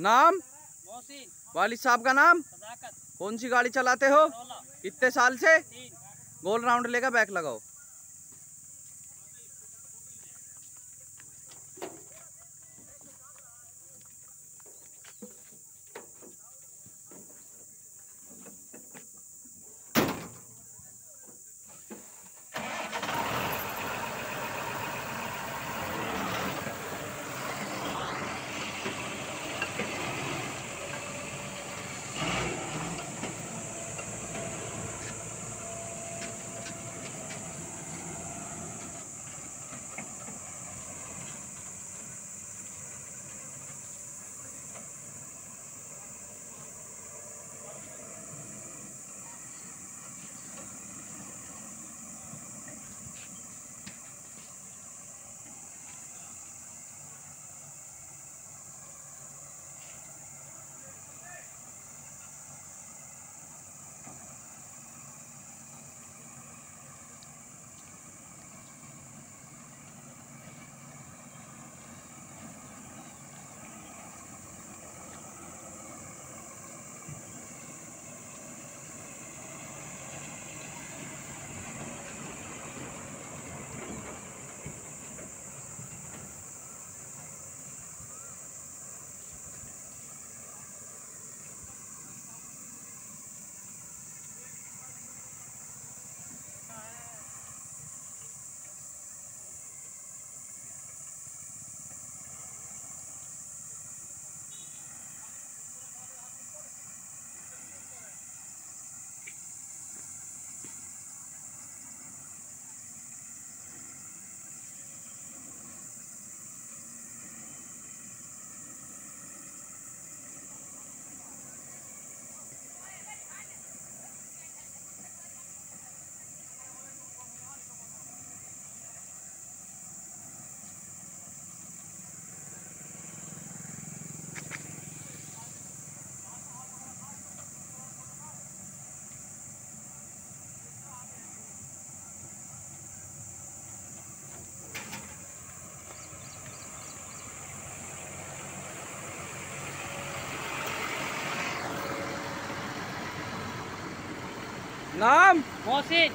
नाम? वाली वालिद साहब का नाम? कौन सी गाड़ी चलाते हो? इतने कितने साल से? गोल राउंड लेगा बैक लगाओ। नाम मोहसिन